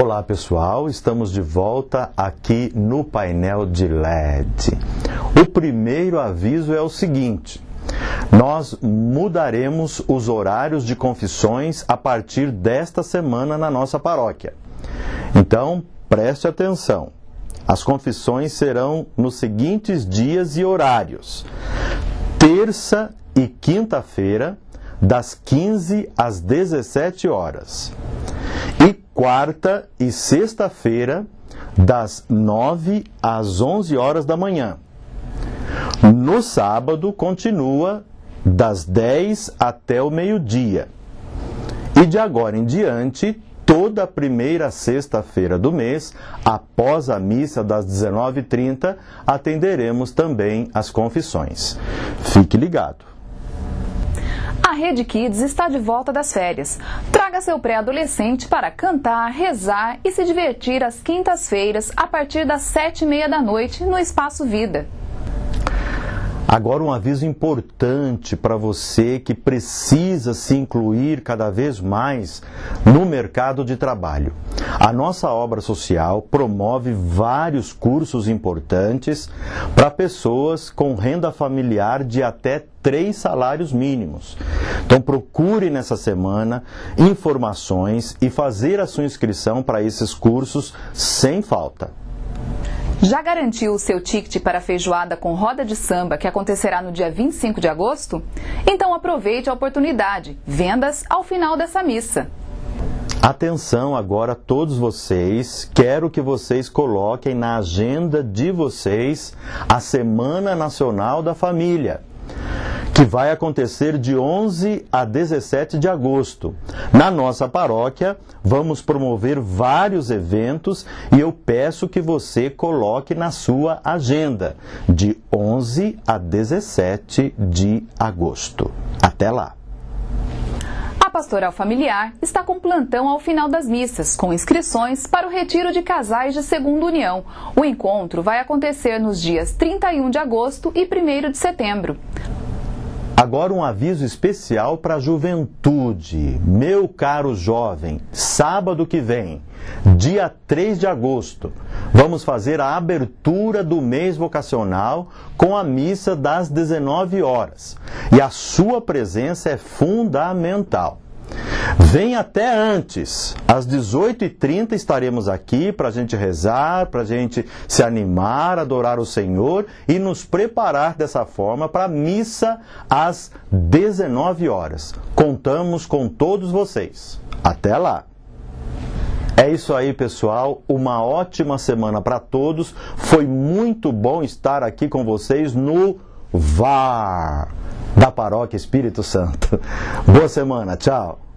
Olá pessoal, estamos de volta aqui no painel de LED. O primeiro aviso é o seguinte: nós mudaremos os horários de confissões a partir desta semana na nossa paróquia. Então, preste atenção. As confissões serão nos seguintes dias e horários: terça e quinta-feira, das 15 às 17 horas quarta e sexta-feira, das 9 às 11 horas da manhã. No sábado, continua das 10 até o meio-dia. E de agora em diante, toda primeira sexta-feira do mês, após a missa das 19h30, atenderemos também as confissões. Fique ligado. Rede Kids está de volta das férias. Traga seu pré-adolescente para cantar, rezar e se divertir às quintas-feiras a partir das sete e meia da noite no Espaço Vida. Agora, um aviso importante para você que precisa se incluir cada vez mais no mercado de trabalho. A nossa obra social promove vários cursos importantes para pessoas com renda familiar de até três salários mínimos. Então procure nessa semana informações e fazer a sua inscrição para esses cursos sem falta. Já garantiu o seu ticket para a feijoada com roda de samba que acontecerá no dia 25 de agosto? Então aproveite a oportunidade. Vendas ao final dessa missa. Atenção agora todos vocês, quero que vocês coloquem na agenda de vocês a Semana Nacional da Família que vai acontecer de 11 a 17 de agosto. Na nossa paróquia, vamos promover vários eventos e eu peço que você coloque na sua agenda, de 11 a 17 de agosto. Até lá! A Pastoral Familiar está com plantão ao final das missas, com inscrições para o retiro de casais de segunda união. O encontro vai acontecer nos dias 31 de agosto e 1 de setembro. Agora um aviso especial para a juventude. Meu caro jovem, sábado que vem, dia 3 de agosto, vamos fazer a abertura do mês vocacional com a missa das 19 horas. E a sua presença é fundamental. Vem até antes. Às 18h30 estaremos aqui para a gente rezar, para a gente se animar, adorar o Senhor e nos preparar dessa forma para a missa às 19 horas. Contamos com todos vocês. Até lá! É isso aí, pessoal. Uma ótima semana para todos. Foi muito bom estar aqui com vocês no VAR da Paróquia Espírito Santo. Boa semana, tchau.